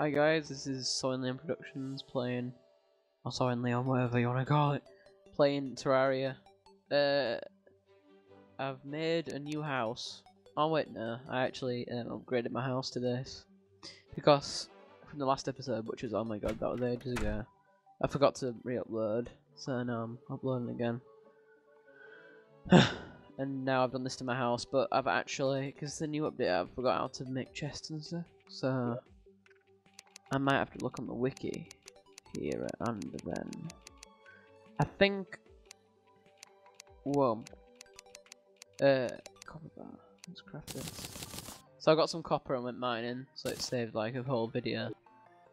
Hi guys, this is Sawingleon Productions playing, or Sawingleon, whatever you want to call it, playing Terraria. Uh, I've made a new house. Oh wait, no, I actually um, upgraded my house to this because from the last episode, which was oh my god, that was ages ago. I forgot to re-upload, so now I'm uploading again. and now I've done this to my house, but I've actually, because the new update, I've forgot how to make chests and stuff, so I might have to look on the wiki here and then. I think, whoa, uh, copper bar, let's craft this. So I got some copper and went mining, so it saved like a whole video,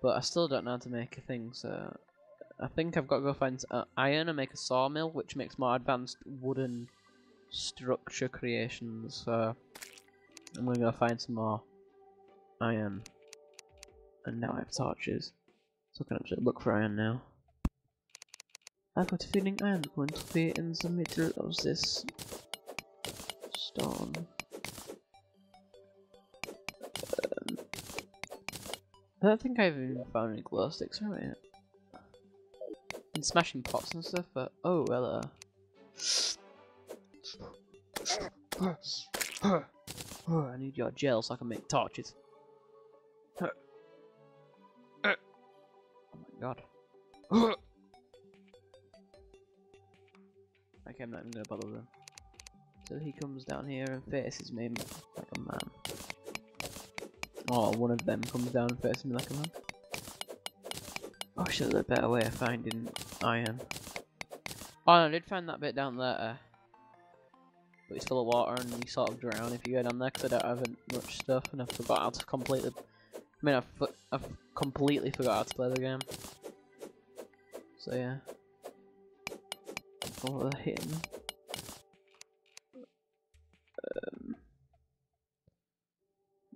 but I still don't know how to make a thing, so I think I've got to go find uh, iron and make a sawmill, which makes more advanced wooden structure creations. So I'm gonna go find some more iron. And now I have torches, so I can actually look for iron now. I've got a feeling iron going to be in the middle of this stone. Um, I don't think I've even found any glow sticks right yet been smashing pots and stuff, but oh, hello. I need your gel so I can make torches. God. Okay, I'm not even gonna bother with him. So he comes down here and faces me like a man. Oh, one of them comes down and faces me like a man. Oh shit, there's a better way of finding iron. Oh, no, I did find that bit down there. But it's full of water and you sort of drown if you go down there because I don't have much stuff and I forgot how to completely... I mean, I've, I've completely forgot how to play the game. So yeah. Oh, they're hitting me. Um,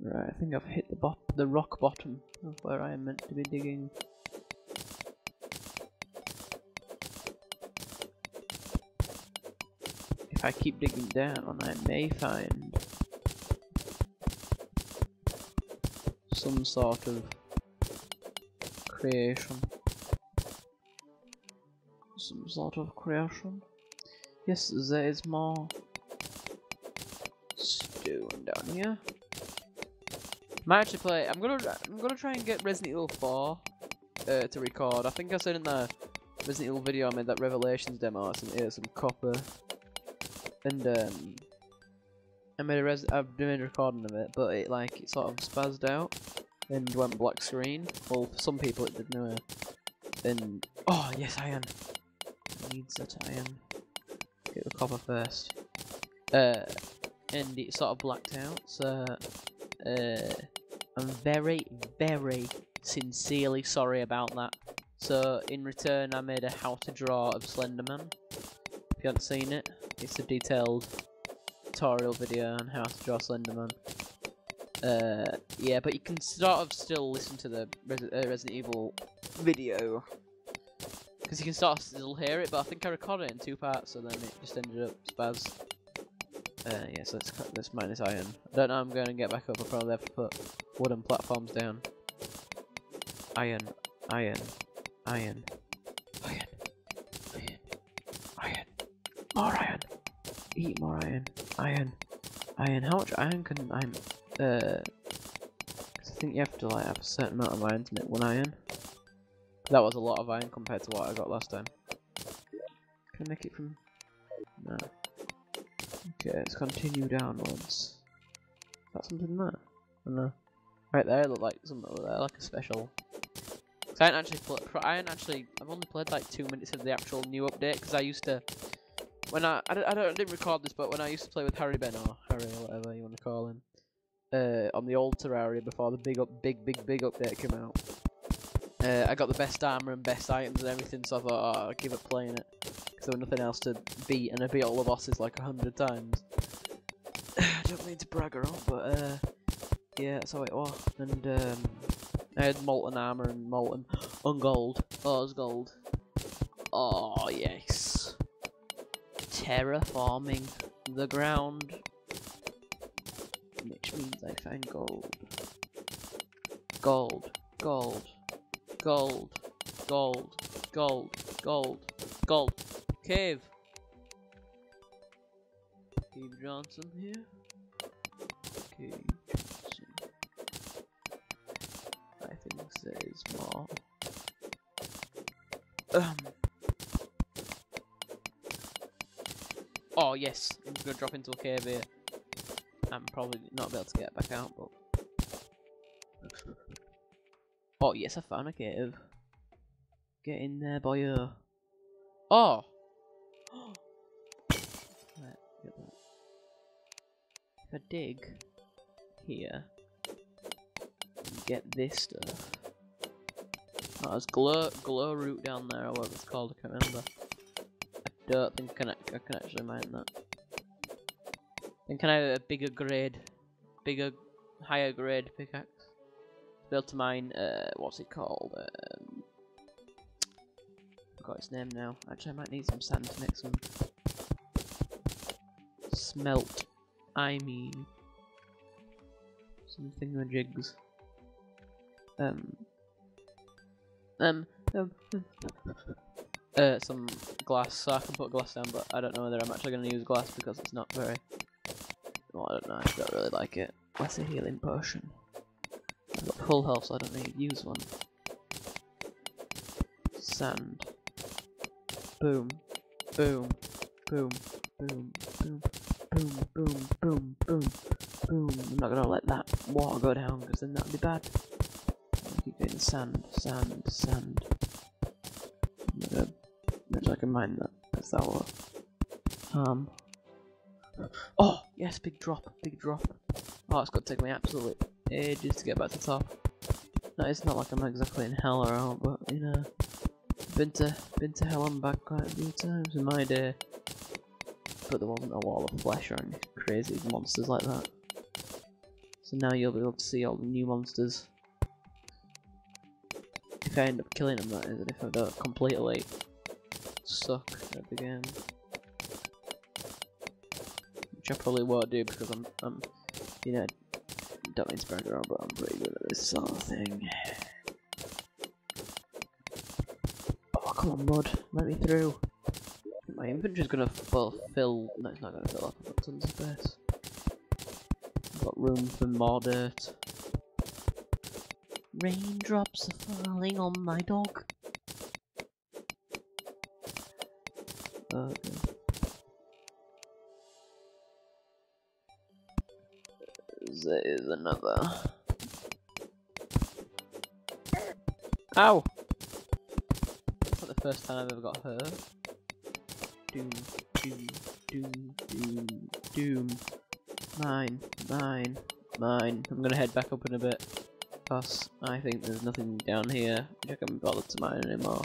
right, I think I've hit the bot the rock bottom of where I am meant to be digging. If I keep digging down, I may find some sort of creation. Some sort of creation. Yes, there is more stone down here. Might play. I'm gonna. I'm gonna try and get Resident Evil 4 uh, to record. I think I said in the Resident Evil video I made that Revelations demo. Some, some copper and um, I made a res I've been recording of it, but it like it sort of spazzed out and went black screen. Well, for some people it did no. And oh yes, iron. Needs that iron. Get the copper first. Uh, and it sort of blacked out. So uh, I'm very, very sincerely sorry about that. So in return, I made a how to draw of Slenderman. If you haven't seen it, it's a detailed tutorial video on how to draw Slenderman. Uh, yeah, but you can sort of still listen to the Res uh, Resident Evil video. Because you can sort of still hear it, but I think I recorded it in two parts, so then it just ended up spaz. Uh, yeah, so let's cut this minus iron. I don't know I'm going to get back up, I probably have to put wooden platforms down. Iron, iron, iron, iron, iron, iron, more iron eat more iron. Iron. Iron. How much iron can I... Uh... I think you have to like have a certain amount of iron to make one iron. That was a lot of iron compared to what I got last time. Can I make it from... No. Okay, let's continue downwards. Is that something there? I know. Right there, look like something over there, like a special. I didn't actually play. I actually. I've only played like two minutes of the actual new update because I used to when I, I, don't, I, don't, I didn't record this, but when I used to play with Harry Ben or Harry or whatever you want to call uh, on the old Terraria before the big up, big, big, big update came out, uh, I got the best armor and best items and everything, so I thought oh, I'd give up playing it because there was nothing else to beat, and I beat all the bosses like a hundred times. I don't mean to brag or around, but uh, yeah, that's how it was. And um, I had molten armor and molten on gold. Oh, it was gold. Oh yes terraforming the ground. Means I find gold. Gold. Gold. Gold. Gold. Gold. Gold. Gold. Cave. Cave Johnson here. Cave Johnson. I think says more. Um. Oh yes, I'm just gonna drop into a cave here. I'm probably not be able to get back out, but. Oh yes, I found a cave. Get in there, boyo. Oh. right. If I dig here, get this stuff. Oh, there's glow glow root down there, or whatever it's called. I can't remember. I don't think I can, I can actually mine that. Then can I have a bigger grade, bigger, higher grade pickaxe? Able to mine, uh, what's it called? Um, forgot its name now. Actually, I might need some sand to make some smelt. I mean, some thingamajigs. Um, um, um, uh, some glass, so I can put glass down, but I don't know whether I'm actually going to use glass because it's not very well, I don't know, I don't really like it. What's a healing potion? I've got full health, so I don't need to use one. Sand. Boom. Boom. Boom. Boom. Boom. Boom. Boom. Boom. Boom. Boom. I'm not gonna let that water go down, because then that'd be bad. I keep getting sand, sand, sand. I'm gonna... I can mine that, because that will harm. Oh, yes, big drop, big drop. Oh, it's got to take me absolutely ages to get back to the top. No, it's not like I'm exactly in hell or out, but, you know, been to, been to hell and back quite a few times in my day. But there wasn't a wall of flesh or any crazy monsters like that. So now you'll be able to see all the new monsters. If I end up killing them, that is, and if I don't completely suck at the game which I probably won't do because I'm, I'm you know, don't mean to brag around, but I'm pretty good at this sort of thing. Oh, come on, mud, let me through. My inventory's gonna fill, fill, no, it's not gonna fill up, I've got tons of space. I've got room for more dirt. Raindrops are falling on my dog. Okay. There is another. Ow! That's not the first time I've ever got hurt. Doom, doom, doom, doom, doom. Mine, mine, mine. I'm gonna head back up in a bit. Because I think there's nothing down here which I can bother to mine anymore.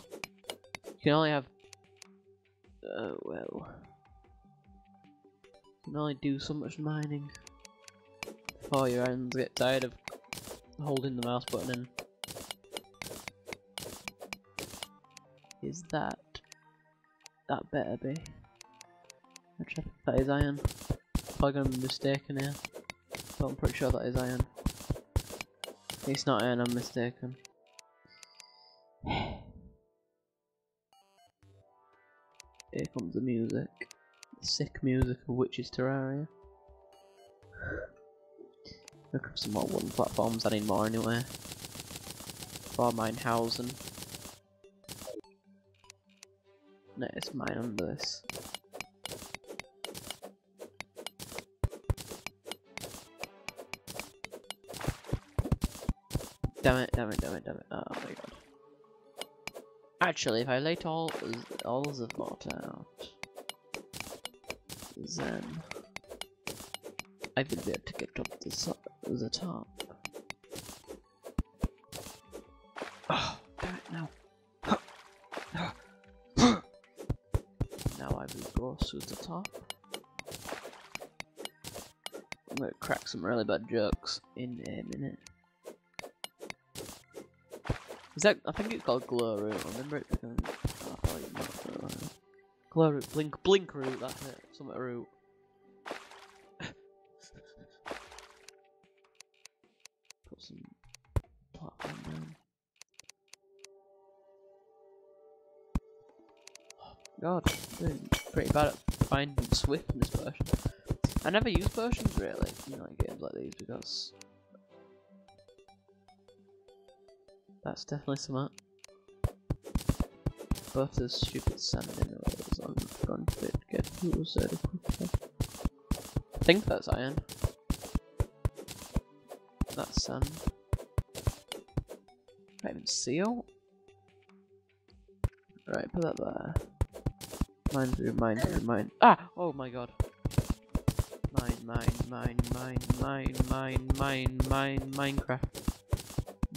You can only have... Oh well. You can only do so much mining before your hands get tired of holding the mouse button in. Is that... That better be. Actually, that is iron. Probably gonna be mistaken here. But I'm pretty sure that is iron. It's not iron, I'm mistaken. Here comes the music. The sick music of Witch's Terraria. Look up some more wooden platforms, I need more anyway. For mine housing. It's mine on this. Damn it, damn it, damn it, damn it. Oh my god. Actually, if I lay all, all the thought out, then I will be able to get up the, so the top. Oh, damn it, now. now I will go to the top. I'm gonna crack some really bad jokes in a minute. Is that? I think it's called glow root. I remember it becoming. Oh, uh, glow root, blink, blink root. That's it. Something root. God, pretty bad at finding swiftness version. I never use potions really in like games like these because that's definitely smart. Both those stupid sand minerals I'm going to get through quickly. I think that's iron. That's sand. Can't even seal. Right, put that there. Mine through, mine mine. Ah! Oh my god. Mine, mine, mine, mine, mine, mine, mine, mine, Minecraft.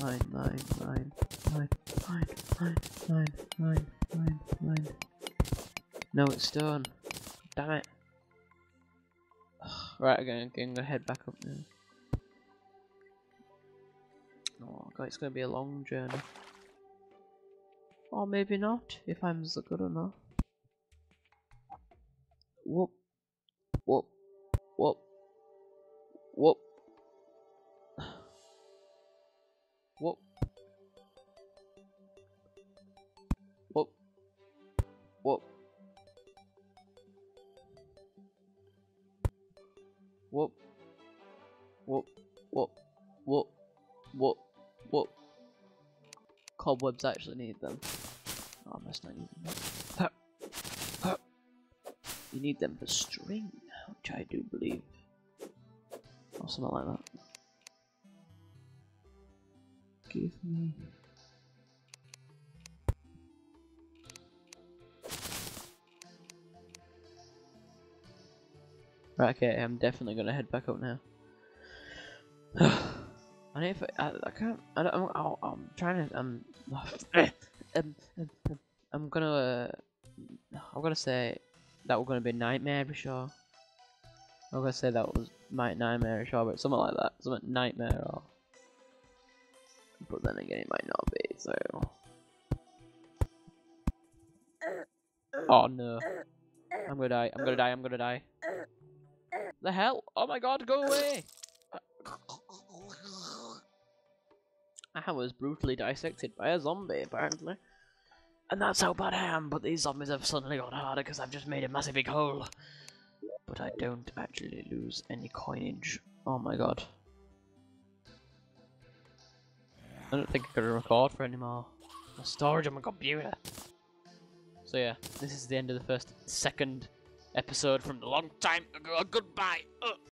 Mine, mine, mine, mine, mine, mine, mine, mine, mine, mine. No, it's stone. Damn it. right, I'm gonna head back up now. Oh god, it's gonna be a long journey. Or maybe not, if I'm good enough. Whoop. Whoop. Whoop. Whoop. Whoop. Whoop. Whoop. Whoop. Whoop. Whoop. Whoop. Whoop. Whoop. Cobwebs actually need them. Oh, I must not use them. You need them for string, which I do believe. Or something like that. Give me... Right, okay, I'm definitely gonna head back up now. I need to, I, I can't, I don't, I'm, I'm trying to, I'm, um, um, um, I'm gonna, uh, I'm gonna say that was gonna be Nightmare for sure. I'm gonna say that was my Nightmare for sure, but something like that, something Nightmare or, but then again it might not be, so. Oh no. I'm gonna die, I'm gonna die, I'm gonna die. The hell? Oh my god, go away! I was brutally dissected by a zombie, apparently. And that's how bad I am, but these zombies have suddenly got harder because I've just made a massive big hole. But I don't actually lose any coinage. Oh my god. I don't think I can record for anymore. My storage on my computer. So yeah, this is the end of the first second episode from the long time ago. Goodbye.